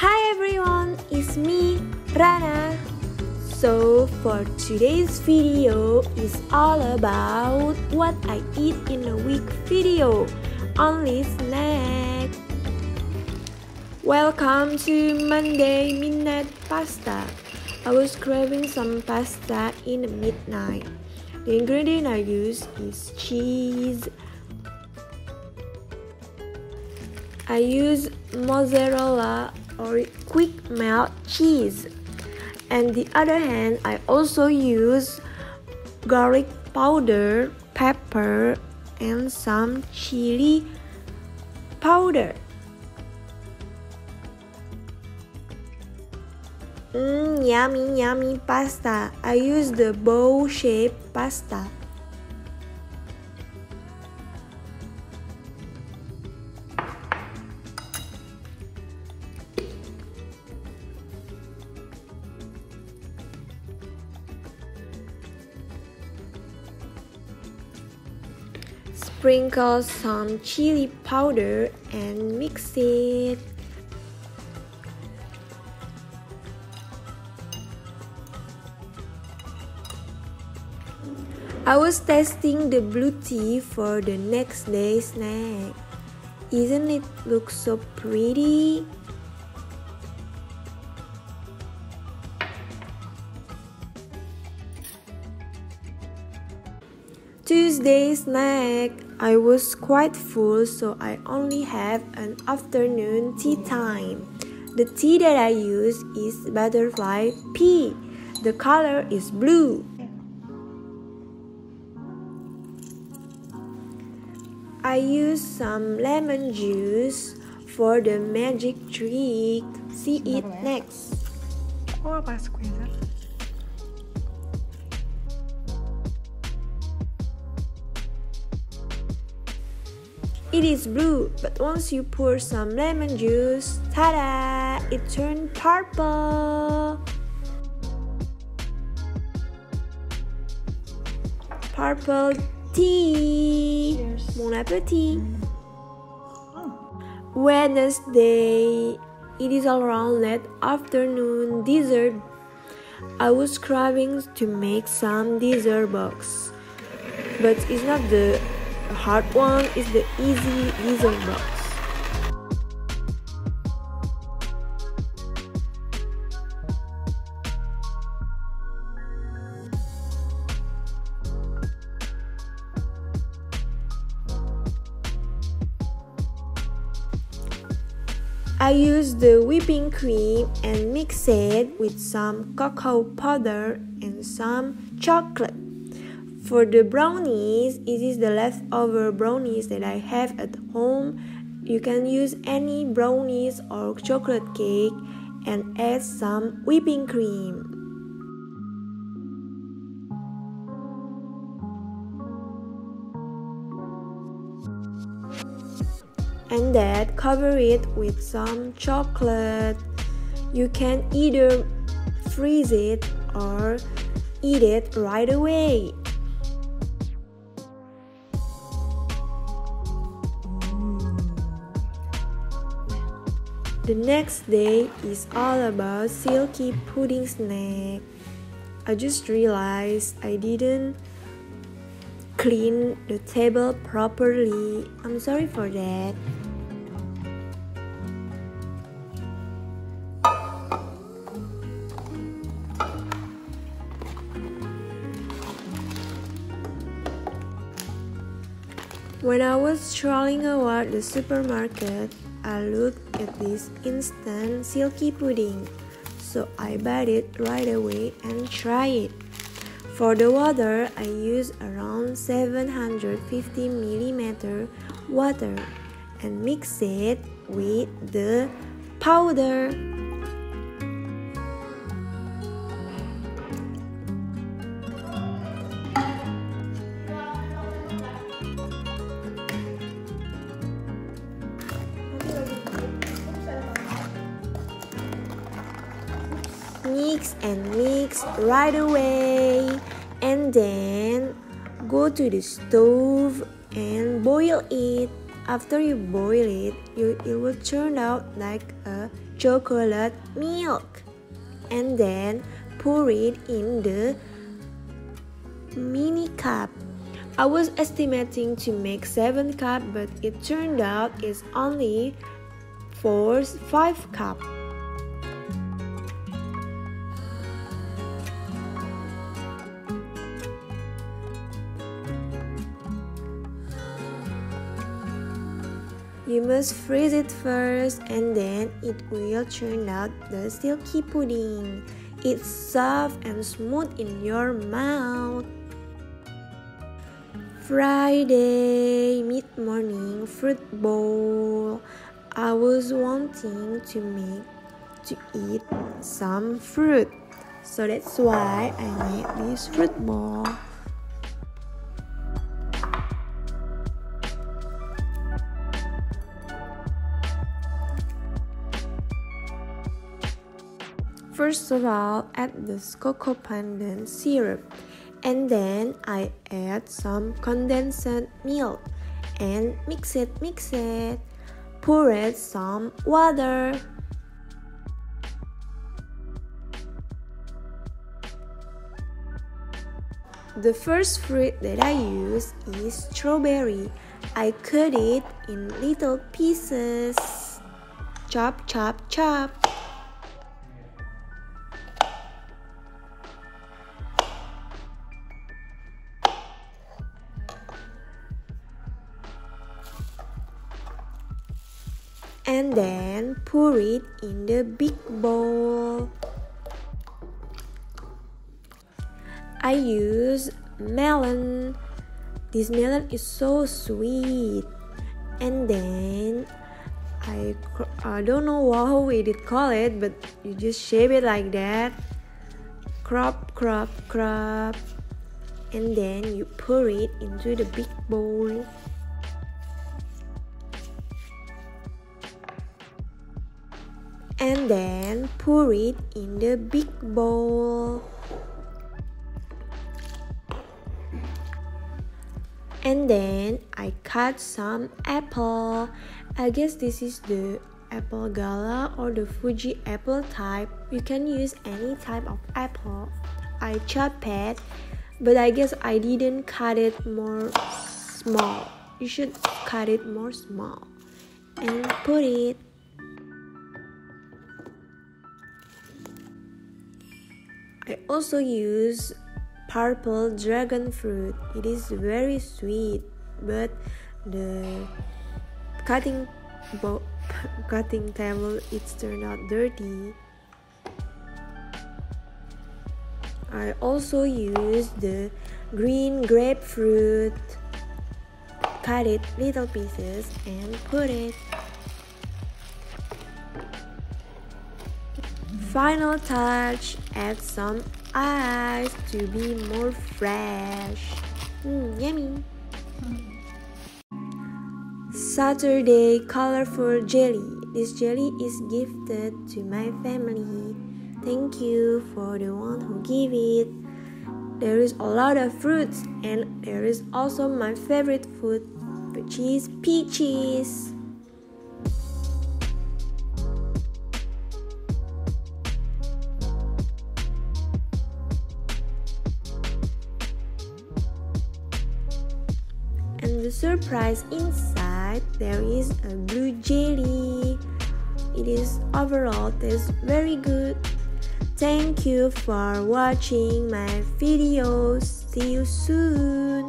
Hi everyone, it's me, Rana. So for today's video is all about what I eat in a week video. Only snack. Welcome to Monday Midnight Pasta. I was craving some pasta in the midnight. The ingredient I use is cheese. I use mozzarella or quick melt cheese. And the other hand, I also use garlic powder, pepper, and some chili powder. Mmm, yummy, yummy pasta. I use the bowl shaped pasta. Sprinkle some chili powder and mix it. I was testing the blue tea for the next day snack. Isn't it look so pretty? Tuesday snack. I was quite full so I only have an afternoon tea time. The tea that I use is butterfly pea. The color is blue. I use some lemon juice for the magic trick. See it next. Oh, It is blue, but once you pour some lemon juice, tada! It turned purple. Purple tea. Cheers. Bon appetit. Mm. Oh. Wednesday. It is around late afternoon dessert. I was craving to make some dessert box, but it's not the hard one. is the easy dessert box. I use the whipping cream and mix it with some cocoa powder and some chocolate. For the brownies, it is the leftover brownies that I have at home. You can use any brownies or chocolate cake and add some whipping cream. and then cover it with some chocolate. You can either freeze it or eat it right away. The next day is all about silky pudding snack. I just realized I didn't clean the table properly. I'm sorry for that. When I was strolling around the supermarket, I looked at this instant silky pudding, so I bought it right away and tried it. For the water, I use around 750 millimeter water and mix it with the powder. Mix and mix right away and then go to the stove and boil it after you boil it, you, it will turn out like a chocolate milk. And then pour it in the mini cup. I was estimating to make 7 cup but it turned out it's only 4 5 cup. You must freeze it first and then it will turn out the silky pudding. It's soft and smooth in your mouth. Friday mid-morning fruit bowl. I was wanting to make to eat some fruit. So that's why I made this fruit bowl. First of all, add the coco pandan syrup and then I add some condensed milk and mix it, mix it. Pour it some water. The first fruit that I use is strawberry. I cut it in little pieces. Chop, chop, chop. And then pour it in the big bowl. I use melon. This melon is so sweet. And then I I don't know how we did call it, but you just shape it like that. Crop, crop, crop. And then you pour it into the big bowl. And then pour it in the big bowl. And then I cut some apple. I guess this is the apple gala or the Fuji apple type. You can use any type of apple. I chop it, but I guess I didn't cut it more small. You should cut it more small and put it I also use purple dragon fruit. It is very sweet, but the cutting bo- cutting table it's turned out dirty. I also use the green grapefruit. Cut it little pieces and put it Final touch, add some ice to be more fresh. Mm, yummy. Saturday colorful jelly. This jelly is gifted to my family. Thank you for the one who gave it. There is a lot of fruits and there is also my favorite food which is peaches. Surprise inside there is a blue jelly. It is overall tastes very good. Thank you for watching my videos. See you soon